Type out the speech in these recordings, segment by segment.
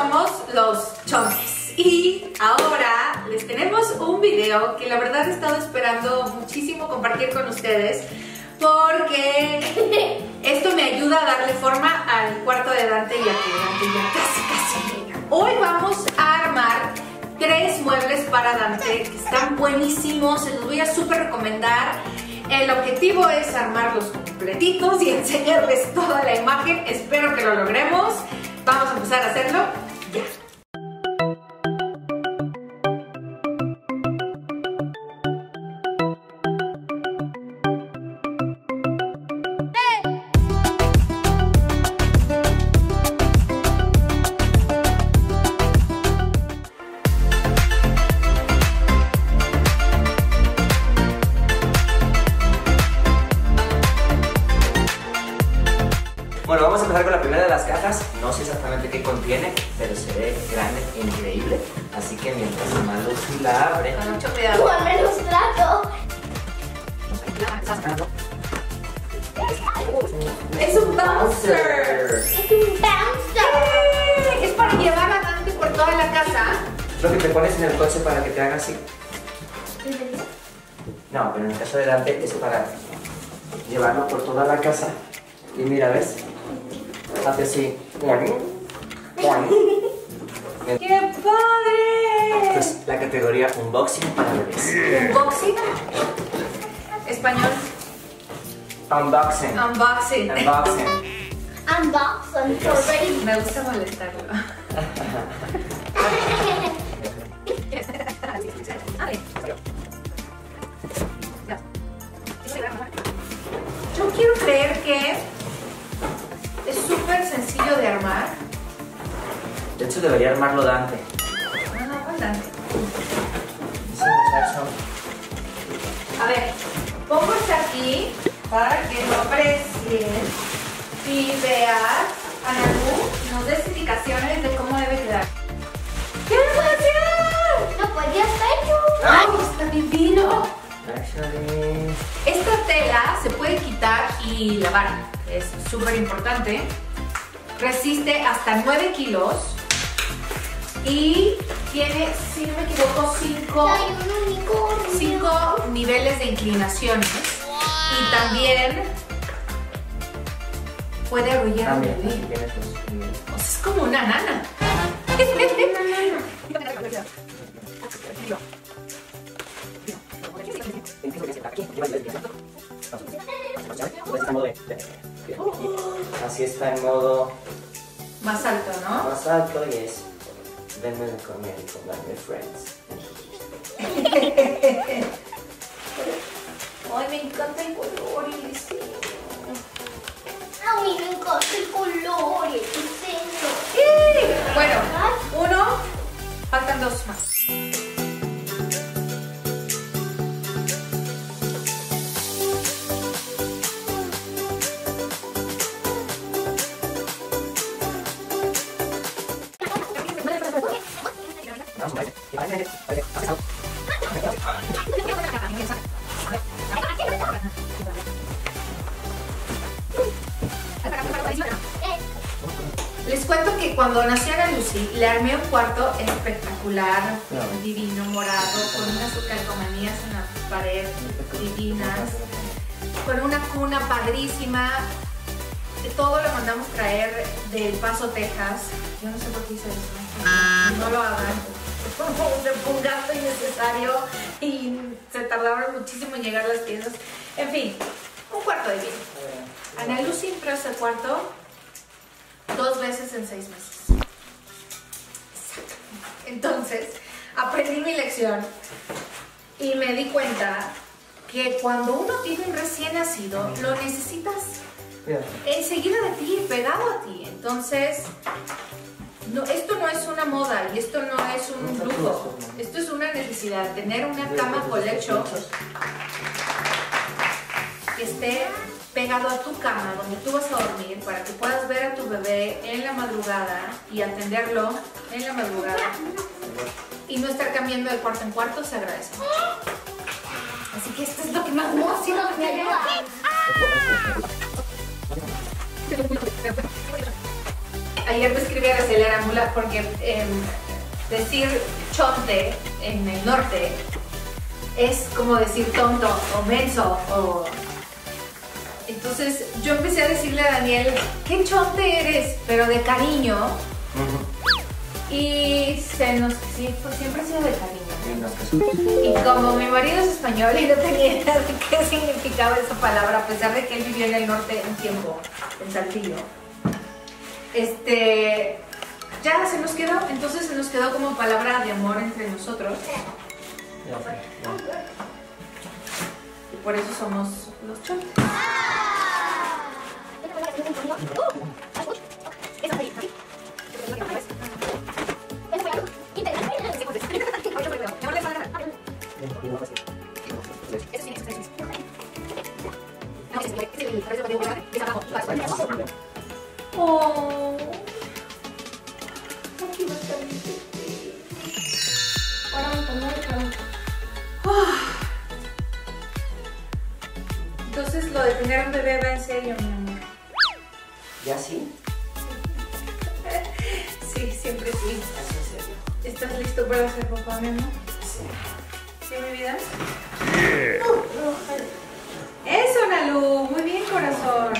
somos los Chonques. Y ahora les tenemos un video que la verdad he estado esperando muchísimo compartir con ustedes porque esto me ayuda a darle forma al cuarto de Dante y a que Dante ya casi casi llega. Hoy vamos a armar tres muebles para Dante que están buenísimos, se los voy a súper recomendar. El objetivo es armarlos completitos y enseñarles toda la imagen. Espero que lo logremos. Vamos a empezar a hacerlo lo que te pones en el coche para que te haga así. No, pero en el caso de Dante es para llevarlo por toda la casa. Y mira, ¿ves? Hace así. ¡Qué padre! Pues la categoría unboxing para bebés. Unboxing. Español. Unboxing. Unboxing. Unboxing. Unboxing. Me gusta molestarlo. Debería armarlo Dante. No, no, adelante. Ese muchacho. A ver, pongo esto aquí para que lo aprecies y veas, Anaú, nos des indicaciones de cómo debe quedar. ¡Qué emoción! No podías hecho. ¡Ay, está divino! Actually. Esta tela se puede quitar y lavar, es súper importante. Resiste hasta 9 kilos y tiene, si no me equivoco, 5 Hay un unicornio. cinco niveles de inclinaciones y también puede arrullar al También, bebé. O sea, es como una nana. Así está en modo Más alto, ¿no? más alto y es denme de comer y pónganme friends. Ay, me encanta el color y el diseño. A mí me encanta el color y el diseño. ¡Sí! Bueno, uno, faltan dos más. Les cuento que cuando nació Ana Lucy, le armé un cuarto espectacular, divino, morado, con unas calcomanías en la pared divinas, con una cuna padrísima. Todo lo mandamos traer del Paso, Texas. Yo no sé por qué hice eso. No lo hagan. Un gasto innecesario y se tardaron muchísimo en llegar las piezas. En fin, un cuarto divino. Ana Lucy entró a ese cuarto dos veces en seis meses. Entonces, aprendí mi lección y me di cuenta que cuando uno tiene un recién nacido, lo necesitas enseguida de ti, pegado a ti. Entonces, no, esto no es una moda y esto no es un lujo. Esto es una necesidad, tener una cama colecho que esté pegado a tu cama donde tú vas a dormir para que puedas ver a tu bebé en la madrugada y atenderlo en la madrugada y no estar cambiando de cuarto en cuarto se agradece. Así que esto es lo que más me emociona. me ayuda. Ayer me escribí a Araceli Arámbula porque em, decir chonte en el norte es como decir tonto o menso o... Entonces yo empecé a decirle a Daniel, qué chonte eres, pero de cariño. Y se nos... Sí, pues siempre ha sido de cariño. Y como mi marido es español y no tenía idea de qué significaba esa palabra, a pesar de que él vivió en el norte un tiempo, en Saltillo, este, ya se nos quedó, entonces se nos quedó como palabra de amor entre nosotros. Y por eso somos los chones. Para ser papá, mi amor? Sí. ¿Sí, mi vida? Eso, Nalu. Muy bien, corazón.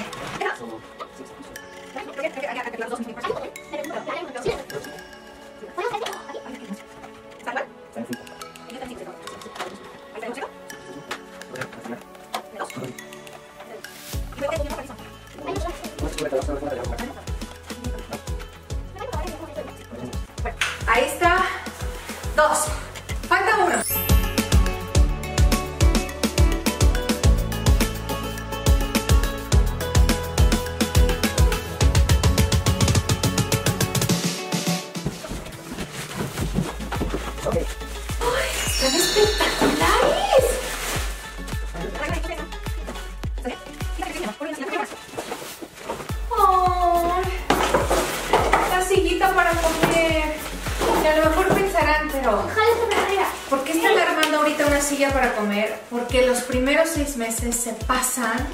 Seis meses se pasan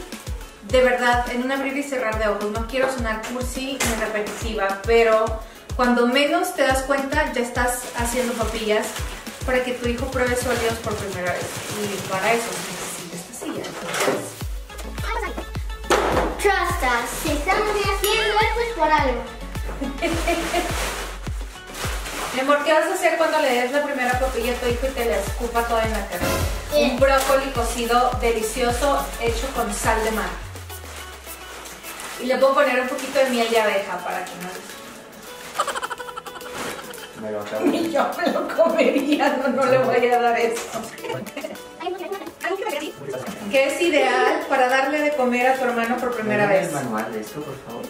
de verdad en un abrir y cerrar de ojos. No quiero sonar cursi ni repetitiva, pero cuando menos te das cuenta ya estás haciendo papillas para que tu hijo pruebe su alios por primera vez. Y para eso se necesita esta silla. Entonces, Trust us. Si estamos haciendo esto es por algo. Mi amor, ¿qué vas a hacer cuando le des la primera papilla a tu hijo y te la escupa toda en la cara? Un brócoli cocido delicioso hecho con sal de mar. Y le puedo poner un poquito de miel de abeja para que no... Me lo acabo. Ni yo me lo comería, no, no le voy a dar eso. Que es ideal para darle de comer a tu hermano por primera ¿Me das vez. el manual de esto, por favor?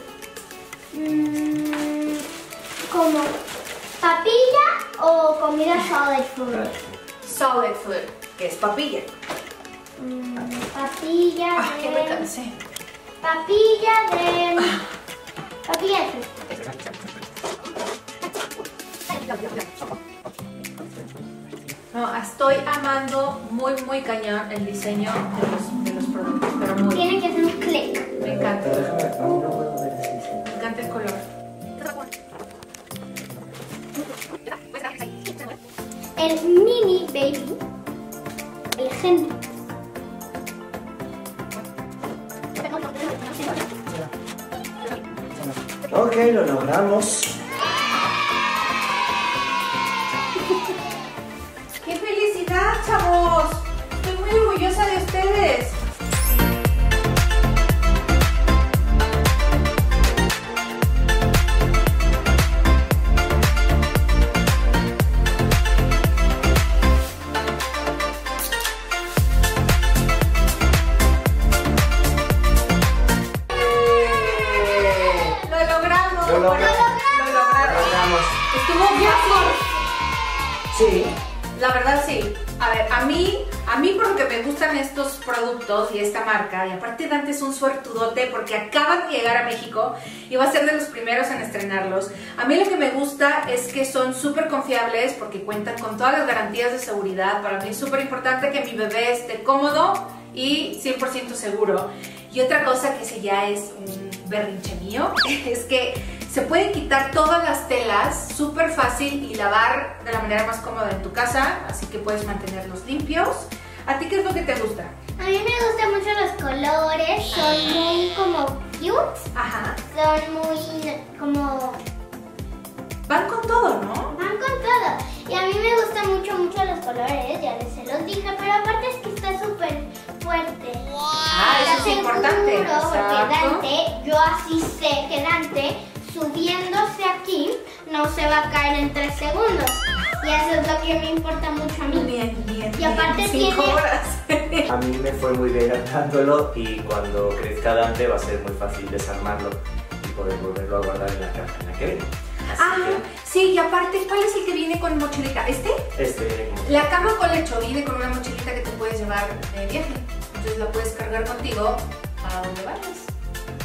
Mm, como papilla o comida solid food. Solid food, que es papilla. Mm, papilla Ah, me de. cansé. Papilla de. Papilla de. No, estoy amando muy, muy cañón el diseño de los, de los productos, pero muy. Tiene que hacer un clic. Me encanta, Pero déjame, no puedo ver ese diseño. me encanta el color. El mini baby. El gen. Ok, lo logramos. Y esta marca, y aparte Dante es un suertudote porque acaban de llegar a México y va a ser de los primeros en estrenarlos. A mí lo que me gusta es que son súper confiables porque cuentan con todas las garantías de seguridad. Para mí es súper importante que mi bebé esté cómodo y 100% seguro. Y otra cosa que ese ya es un berrinche mío es que Se pueden quitar todas las telas súper fácil y lavar de la manera más cómoda en tu casa, así que puedes mantenerlos limpios. ¿A ti qué es lo que te gusta? A mí me gustan mucho los colores, son muy como cute, Ajá. son muy como Van con todo, ¿no? van con todo. Y a mí me gustan mucho, mucho los colores, ya les se los dije, pero aparte es que está súper fuerte. Ah, eso es importante. porque. Dante, yo así sé que Dante, subiéndose aquí, no se va a caer en tres segundos. Y eso es lo que me importa mucho a mí. Bien, bien. Y aparte bien. Cinco tiene- horas. A mí me fue muy bien adaptándolo y cuando crezca Dante va a ser muy fácil desarmarlo y poder volverlo a guardar en la caja en la que viene. Así Ah, sí, y aparte, ¿cuál es el que viene con mochilita? ¿Este? este viene como... La cama con lecho viene con una mochilita que te puedes llevar de viaje. Entonces la puedes cargar contigo a donde vayas.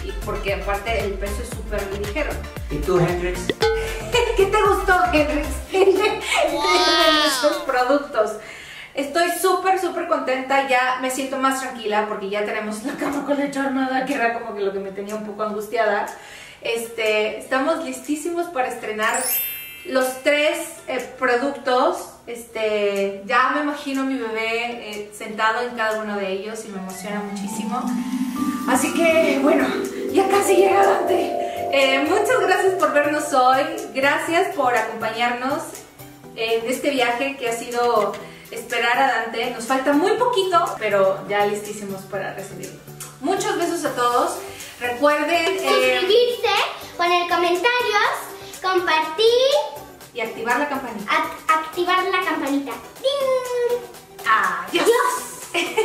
Y porque aparte el peso es súper ligero. ¿Y tú, Hendrix? ¿Qué te gustó, Henry? de nuestros productos. Estoy súper, súper contenta. Ya me siento más tranquila porque ya tenemos la cama con lecho armada, que era como que lo que me tenía un poco angustiada. Este, estamos listísimos para estrenar los tres eh, productos. Este, ya me imagino a mi bebé eh, sentado en cada uno de ellos y me emociona muchísimo. Así que, bueno, ya casi llega Dante. Eh, muchas gracias por vernos hoy. Gracias por acompañarnos en este viaje que ha sido esperar a Dante. Nos falta muy poquito, pero ya listísimos para recibirlo. Muchos besos a todos. Recuerden eh, Suscribirse, poner comentarios, compartir, y activar la campanita. act- activar la campanita. ¡Ting! Adiós. ¡Adiós!